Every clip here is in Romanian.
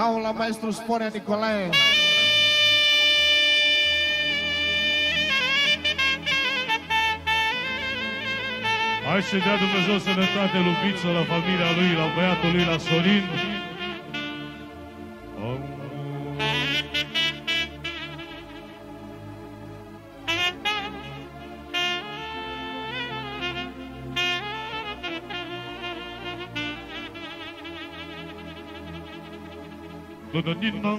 Dau la maestru Sporea Nicolae. Hai să dea Dumnezeu sănătate lui Biță, la familia lui, la băiatul lui, la Sorin. Da-da-din-na.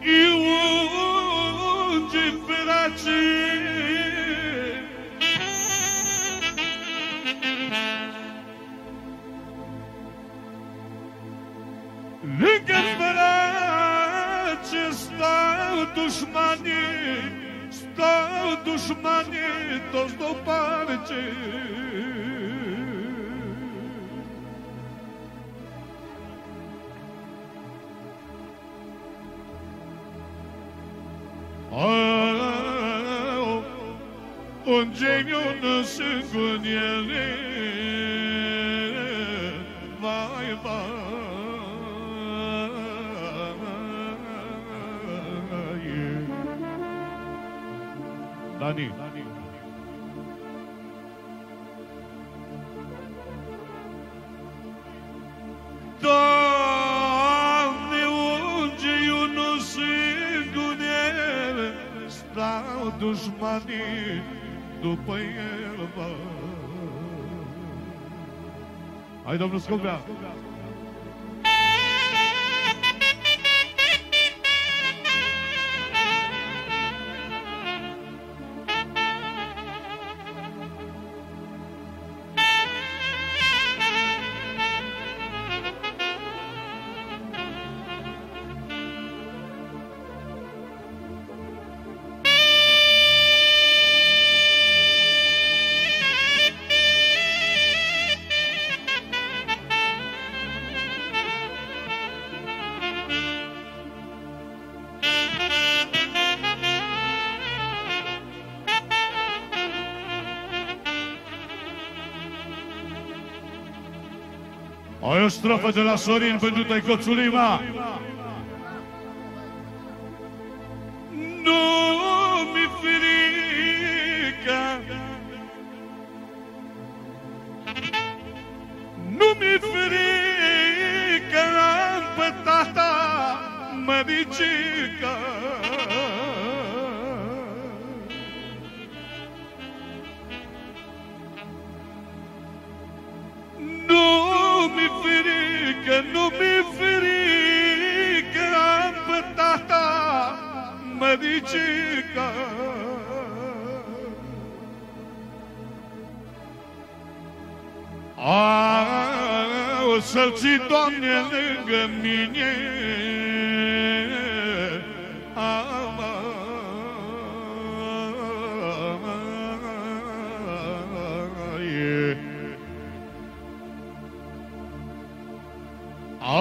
Eu unde braci Lângă braci stau da dušmani to što pareće. Oh, oh, oh, oh, oh, oh, Dani Doamne, unde eu nu sunt cu ele Stau dușmanii după el, bă. Hai, domnul Scobea! Ai o strofă de la Sorin pentru tăicoțul Lima. Nu mi frică Nu mi frică Am pe tata măricică frică, nu mi frică, am pe tata măricică. A, o să-l ții, Doamne, lângă mine.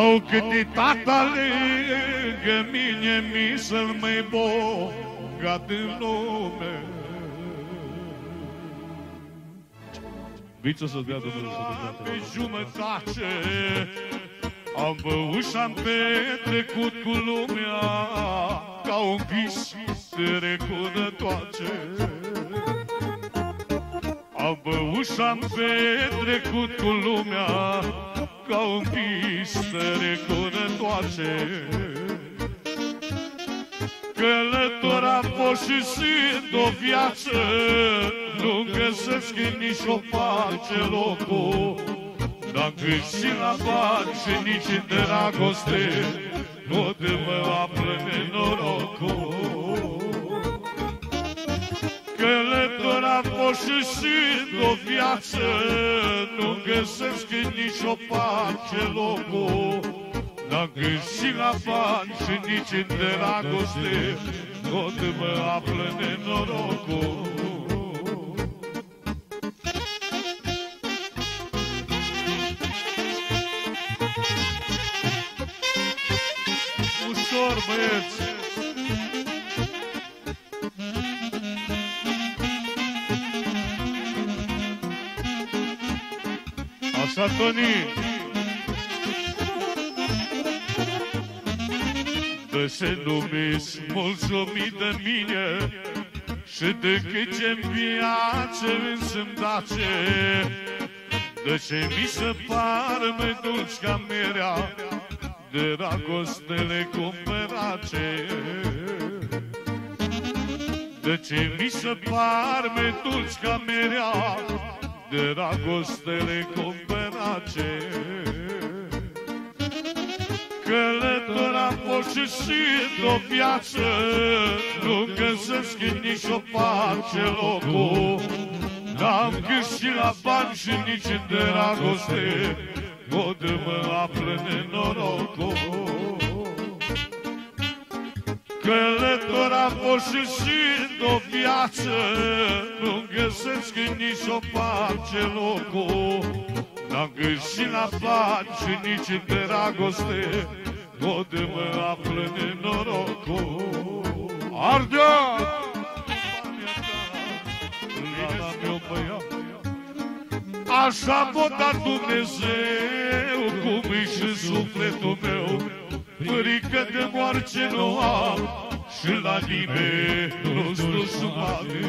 Au câte tata lângă mine, mi să-l mai bogat în lume. Viță să-ți dea Dumnezeu să Pe jumătate am băut și-am petrecut cu lumea ca un vis trecut de toate. Am băut și-am petrecut cu lumea ca un vis trecut de toate. Călător am fost și sunt o viață, nu găsesc nici o pace locul. Dacă și la bani și nici în dragoste, nu te mă află nenorocul. Călător am fost și sunt o viață, nu găsesc nici o pace locul. Dacă și la bani și nici în dragoste, tot mă află nenorocul. Ușor, băieți! Așa, Toni! Dă se numesc mulțumit de mine Și de cât ce-n viață însă-mi dace De ce mi se par mai dulci ca merea De dragostele cumpărace De ce mi se par mai dulci ca merea De dragostele cumpărace Călător am fost și și o viață Nu găsesc nici o pace locul. N-am câștig la bani și nici în dragoste Cod mă află nenorocul Călător am fost și și o viață Nu găsesc nici o pace locul. N-am găsit la bani și nici în dragoste Tot mă află nenorocul. Ardea! Așa m-a dat Dumnezeu Cum e și sufletul meu Frică de moarte nu am Și la nimeni nu-s dușmane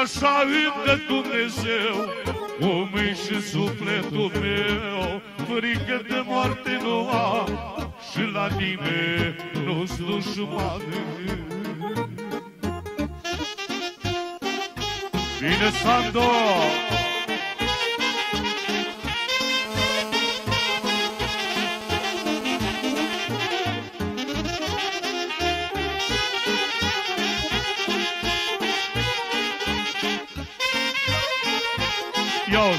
Așa îmi dă Dumnezeu Cum e și sufletul meu. Frică de moarte nu am Și la nimeni nu-s dușmane Bine, Sando! Ia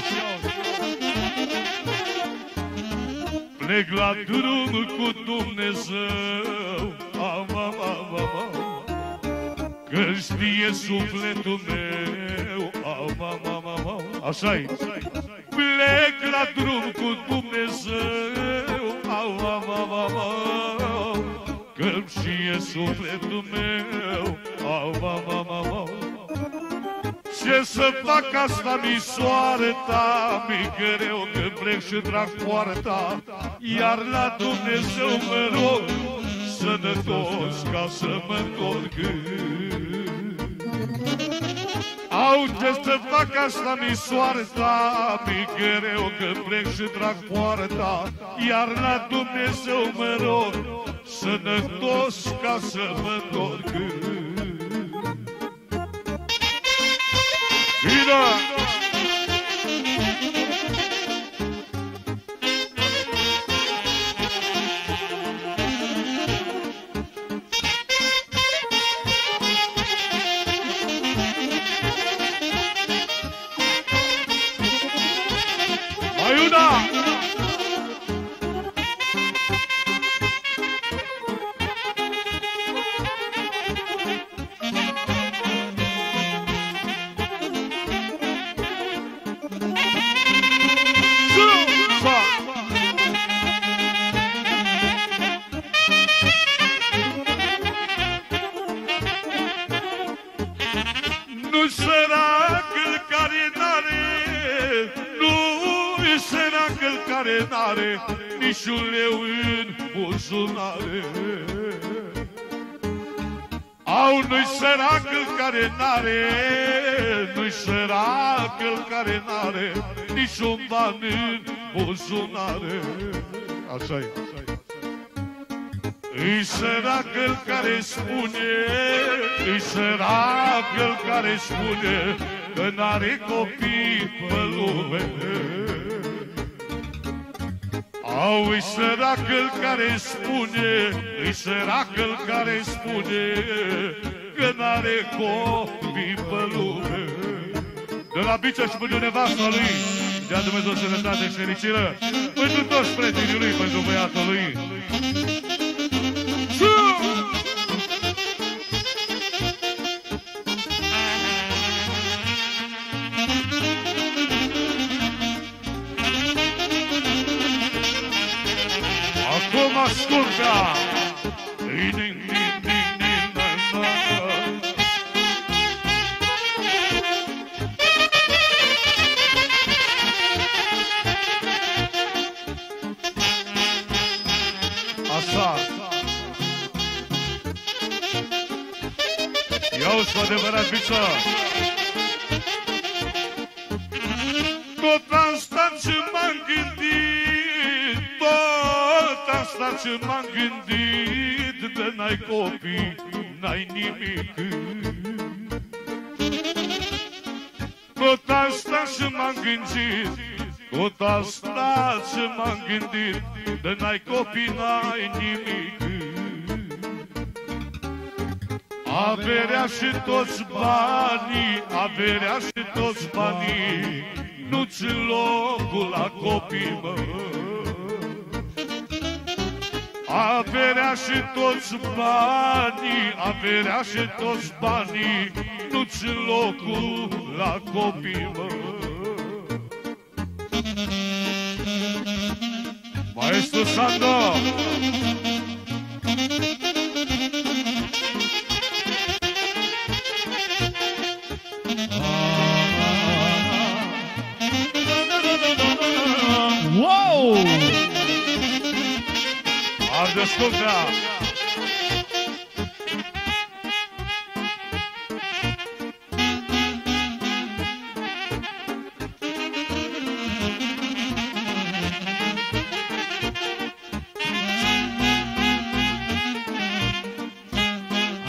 Plec la drum cu Dumnezeu. Am, am, am, am, Că știe sufletul meu. Am, am, am, am, am. Așa-i Plec la drum cu Dumnezeu. Am, am, am, am, am. Că știe sufletul meu. Am, am, am, am, am. Ce să fac asta mi soarta Mi greu că plec și trag poarta. Iar la Dumnezeu mă rog Sănătos ca să mă întorc. Au ce să fac asta mi soarta Mi greu că plec și trag poarta. Iar la Dumnezeu mă rog Sănătos ca să mă întorc Bine! Care n-are Nici un leu în buzunare. Au nu săracul care n-are Nu săracul care n-are Nici un ban în buzunare. Așa-i, așa-i îi sărac el care spune, îi sărac el care spune Că n-are copii pe lume Au, îi sărac el care spune, îi sărac el care spune Că n-are copii pe lume. De la Bicea și pentru nevasta lui Dea Dumnezeu sănătate și fericire Pentru toți prietenii lui, pentru băiatul lui Aslan. Я уж подобрать пиццу. Tot am stat și m-am gândit De n-ai copii, n-ai nimic. Tot am stat și m-am gândit Tot am stat și m-am gândit De n-ai copii, n-ai nimic. Averea și toți banii, averea și toți banii Nu-ți locul la copii, mă Averea și toți banii, averea și toți banii Nu-ți locul la copii, mă. Maestru Sando Arde Sculpea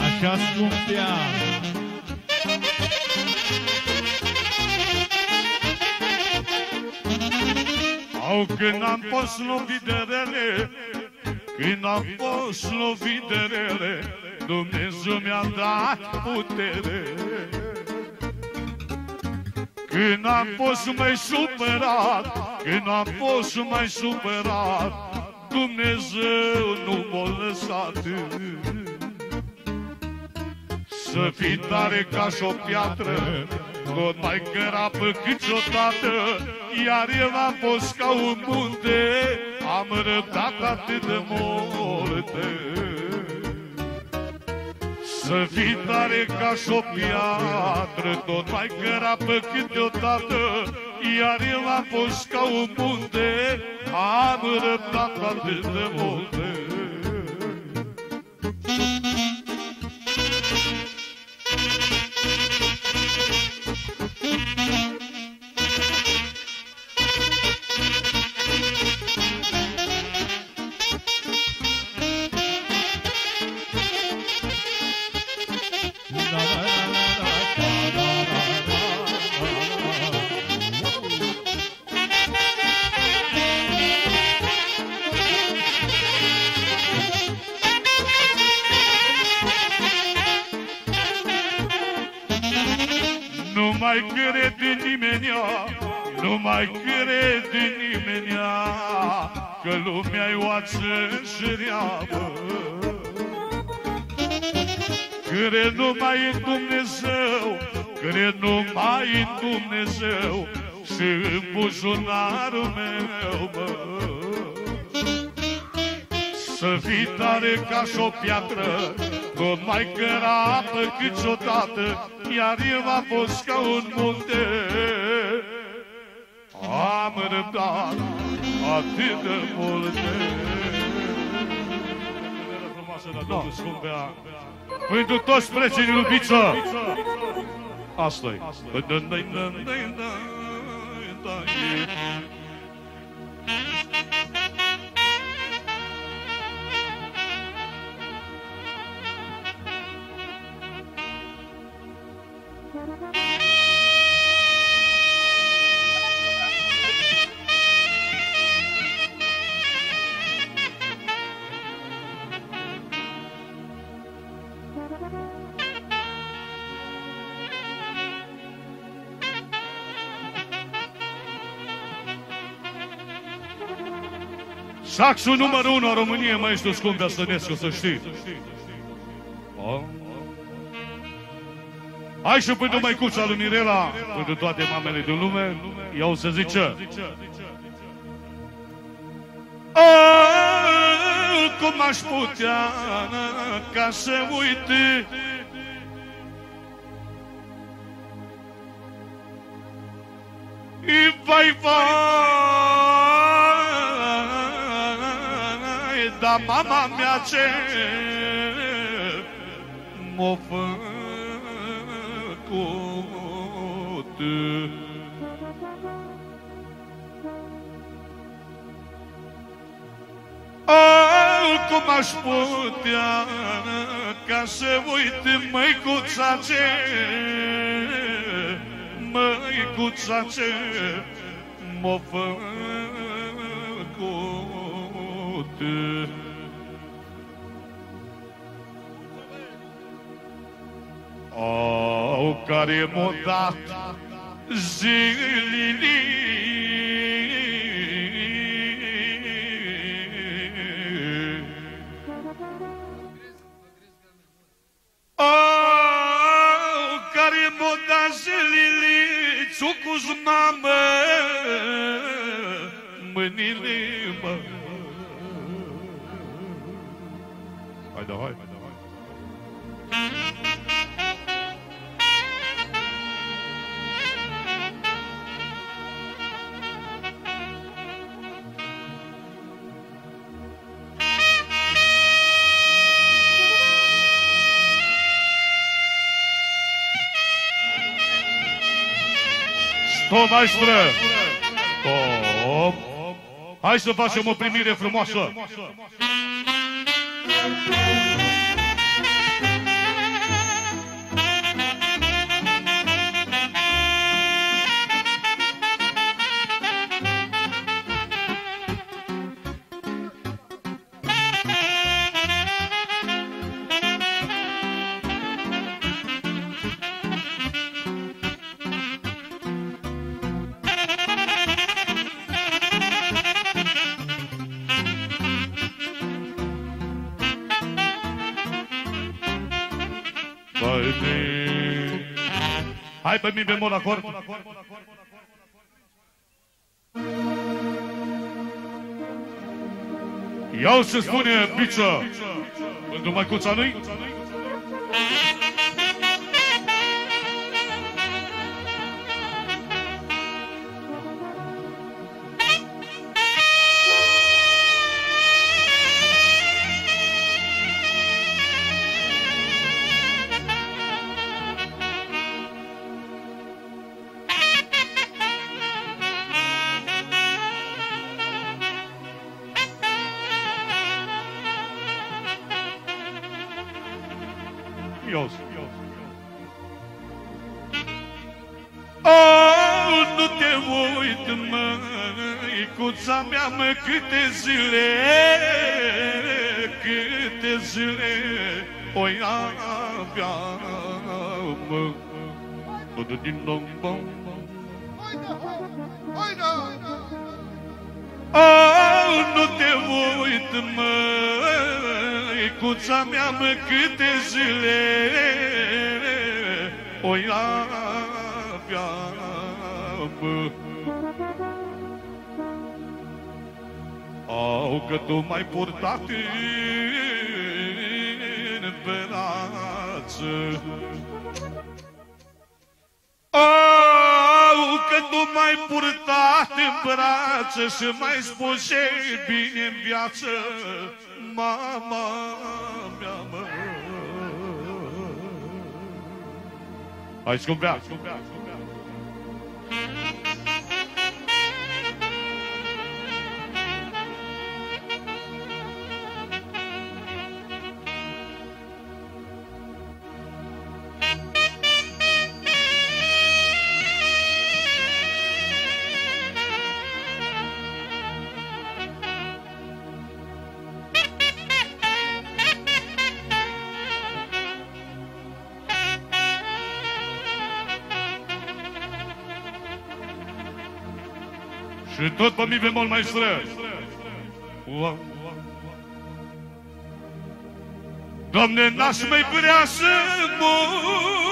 Așa scumpea. Au când am fost lovit de rele Când am fost lovit de rele Dumnezeu mi-a dat putere. Când am fost mai supărat Când am fost mai supărat Dumnezeu nu m-a lăsat. Să fii tare ca și o piatră Tot mai cărapă câteodată Iar eu am fost ca un munte Am răbdat atât de multe Să fii tare ca și o piatră. Tot mai cărapă câteodată Iar eu am fost ca un munte. Am răbdat atât de multe. Nu nu mai crede nimenea Că lumea e oață și reabă Cred numai în Dumnezeu, cred numai în Dumnezeu Și în buzunarul meu, mă să fii tare ca și o piatră, tot mai cărată câteodată, iar eu am fost ca un munte. Am răbdat atât de multe. frumoasă la Domnul Scumpea, pentru toți prețini iubiță. Asta-i. Saxul numărul 1 a României, maestru Scumpea Stănescu, să știi. Oh. Hai și pentru măicuța lui Mirela, pentru toate mamele din lume, iau să zice. Oh, cum aș putea ca să uite I vai, vai, da mama mea ce m-o făcut. făcut Al cum aș putea ca să uit măicuța ce Măicuța ce m-a făcut Au care m-a dat zilele. Au care m-a dat zilele Țucu-s mamă Mâinile mă. Haide, haide Stop, maestră! Stop! Hai să facem o primire frumoasă! Hai, Hai pe mi bemol acord. Iau să spune piță pentru măicuța lui. Măicuța mea, mă, câte zile, câte zile o ia avea, mă. Tot din dom, bom, Oh, nu te uit, măicuța mea, mă, câte zile o ia avea, mă. Au că tu mai purtat în brață Au că tu mai purtat în brață Și mai spus ce bine în viață. Mama mea, mă. Hai scumpea, scumpea, scumpea tot pe mi bemol maestră. Wow. Doamne, n-aș mai vrea să mor.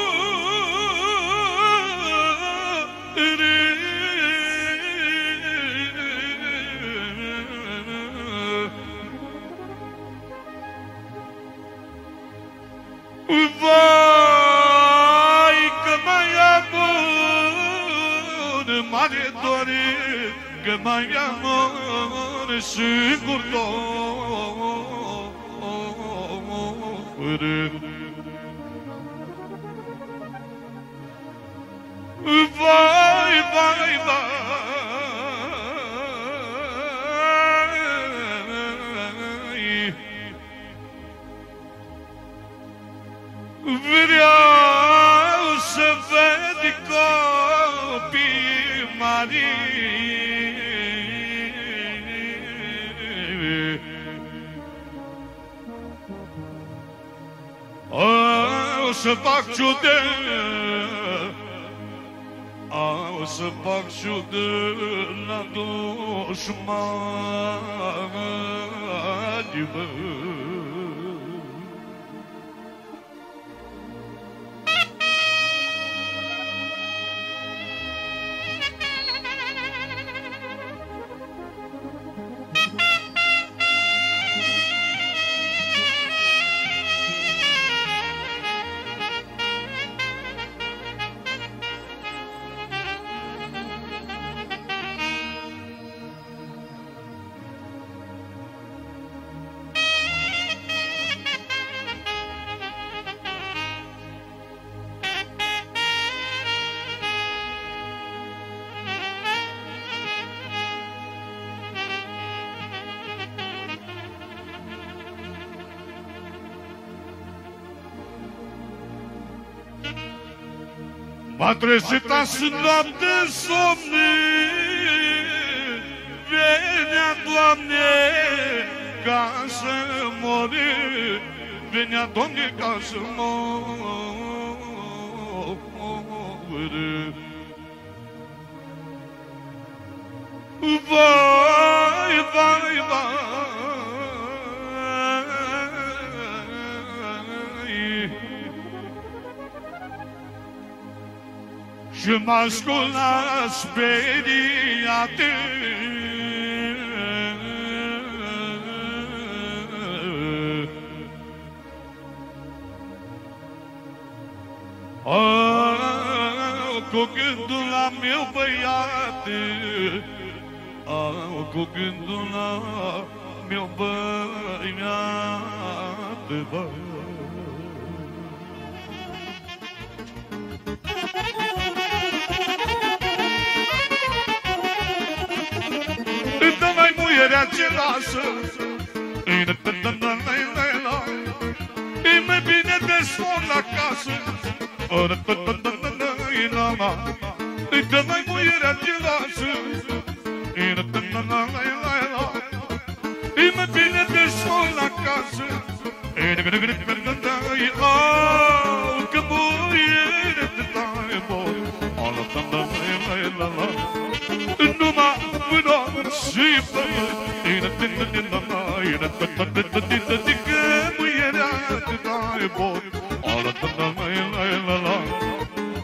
Un singur سپاک شده آه سپاک شده ندوشمانی بود Матрешитасынан де сомни, Веня главне, каше моли, Веня домне каше моли. Вау! Damasco'las beriyadır kokundun ah, meu băiate Au kokundun la meu băiate, băiate verea ce lasă E mai bine te spun la casă Îi dă mai muierea ce lasă E mai bine te spun la casă E mai bine te spun la casă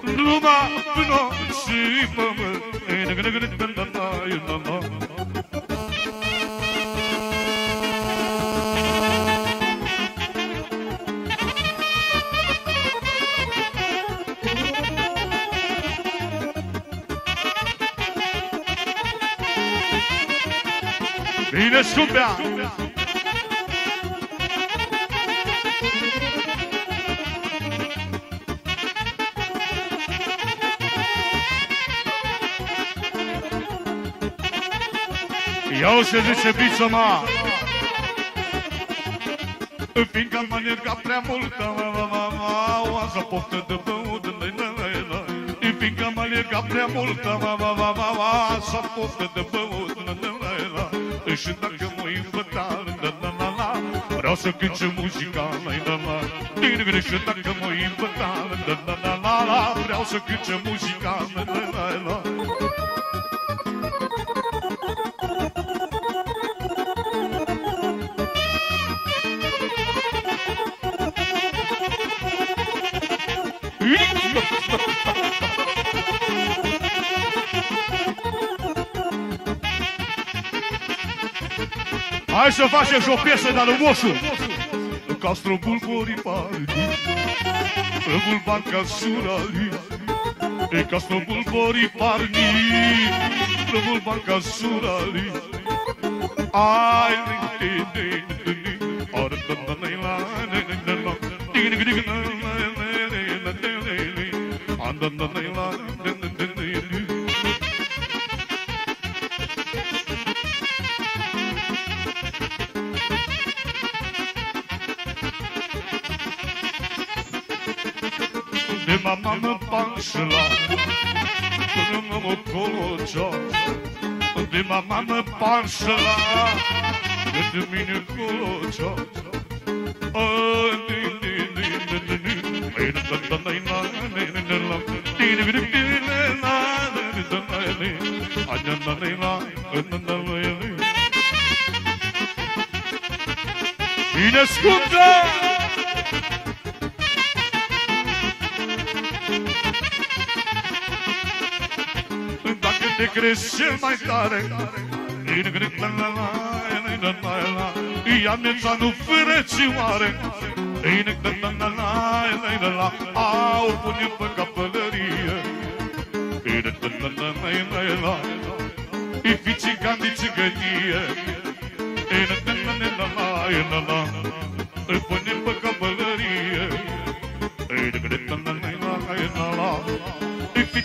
Numa, no, sheep, and a good little Șubea Iau se zice biță, mă. Împing am manerga prea multă, mă, mă, mă, mă Azi o poftă de băut, năi, năi, năi Împing am manerga prea multă, mă, mă, mă, mă Azi o poftă de băut, departe Și dacă mă invita da, da, da, da, Vreau să cânce muzica mea da, da. Din greu și dacă mă invita da, da, da, da, da, Vreau să cânce muzica mea da, da, da. Hai să facem și o piesă de lui Moșu! Castro bulgori pardi, Răgul barca surali, E Castro bulgori pardi, Răgul barca surali, Ai, Andandandai la na na na na De mama mă panșla Până mă mă colocea De mama mă panșla De mine colocea Bine ascultă! Te crezi cel mai tare Ia mețanul fără cioare Au pune pe capălărie E ficican de țigănie Îl pune pe capălărie E ficican de țigănie De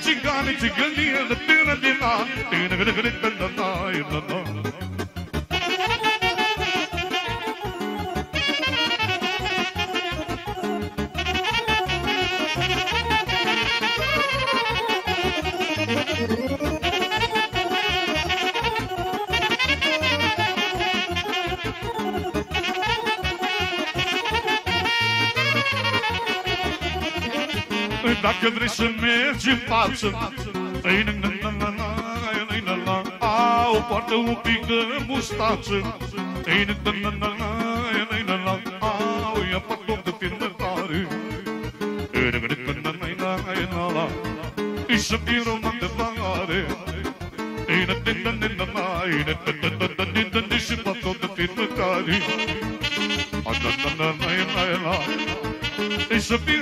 tână din la Dacă vrei să mergi în față Au, poartă un pic de mustață Au, ia patot de firmă tare Și să fii roman de valoare Și patot de firmă tare Și să fii